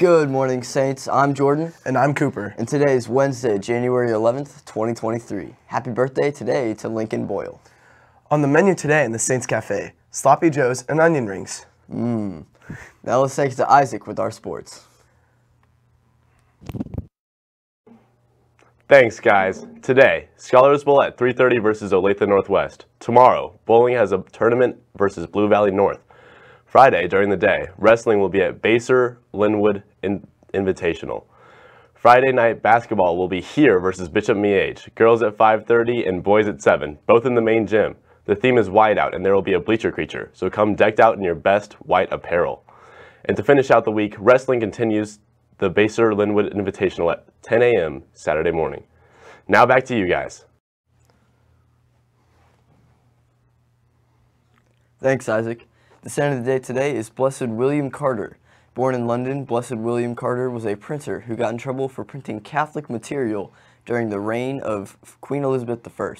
Good morning, Saints. I'm Jordan. And I'm Cooper. And today is Wednesday, January 11th, 2023. Happy birthday today to Lincoln Boyle. On the menu today in the Saints Cafe, sloppy joes and onion rings. Mmm. Now let's take it to Isaac with our sports. Thanks, guys. Today, Scholars Bowl at 3.30 versus Olathe Northwest. Tomorrow, bowling has a tournament versus Blue Valley North. Friday, during the day, wrestling will be at Basehor Linwood in Invitational. Friday night basketball will be here versus Bishop Miege. Girls at 5.30 and boys at 7, both in the main gym. The theme is whiteout and there will be a bleacher creature, so come decked out in your best white apparel. And to finish out the week, wrestling continues the Basehor Linwood Invitational at 10 a.m. Saturday morning. Now back to you guys. Thanks, Isaac. The saint of the day today is Blessed William Carter. Born in London, Blessed William Carter was a printer who got in trouble for printing Catholic material during the reign of Queen Elizabeth I.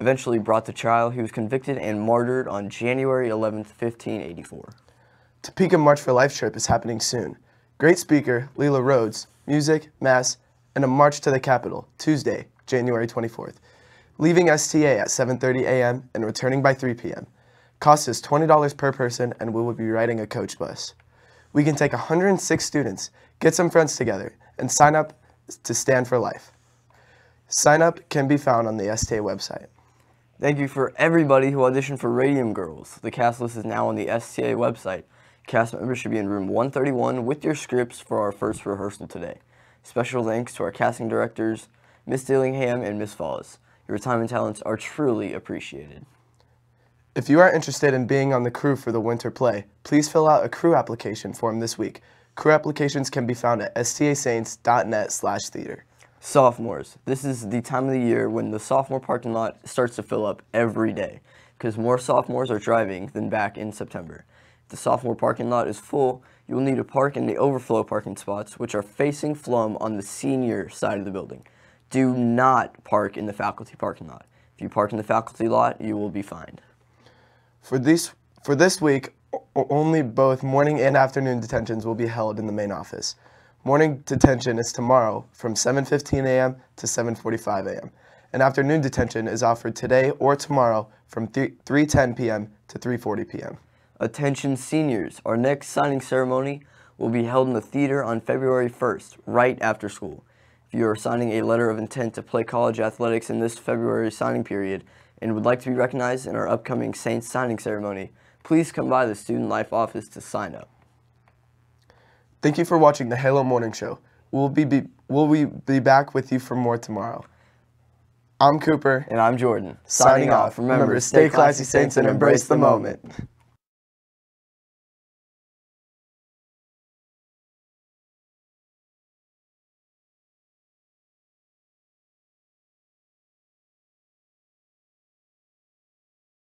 Eventually brought to trial, he was convicted and martyred on January 11, 1584. Topeka March for Life trip is happening soon. Great speaker, Leela Rhodes, music, mass, and a march to the Capitol, Tuesday, January 24th. Leaving STA at 7.30 a.m. and returning by 3 p.m. Cost is $20 per person and we will be riding a coach bus. We can take 106 students, get some friends together, and sign up to Stand for Life. Sign up can be found on the STA website. Thank you for everybody who auditioned for Radium Girls. The cast list is now on the STA website. Cast members should be in room 131 with your scripts for our first rehearsal today. Special thanks to our casting directors, Miss Dillingham and Miss Falls. Your time and talents are truly appreciated. If you are interested in being on the crew for the winter play, please fill out a crew application form this week. Crew applications can be found at stasaints.net slash theater. Sophomores. This is the time of the year when the sophomore parking lot starts to fill up every day because more sophomores are driving than back in September. If the sophomore parking lot is full, you will need to park in the overflow parking spots, which are facing Pflumm on the senior side of the building. Do not park in the faculty parking lot. If you park in the faculty lot, you will be fined. For this, for this week, only both morning and afternoon detentions will be held in the main office. Morning detention is tomorrow from 7.15 a.m. to 7.45 a.m. And afternoon detention is offered today or tomorrow from 3.10 p.m. to 3.40 p.m. Attention seniors, our next signing ceremony will be held in the theater on February 1st, right after school. If you are signing a letter of intent to play college athletics in this February signing period and would like to be recognized in our upcoming Saints signing ceremony, please come by the Student Life office to sign up. Thank you for watching the Halo Morning Show. We'll be, be, we'll be, be back with you for more tomorrow. I'm Cooper. And I'm Jordan. Signing, Signing off. Remember, stay classy, Saints, and embrace the moment.